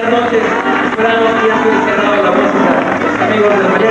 Buenas noches, buenas noches, ya se estoy cerrado la música, amigos mañana.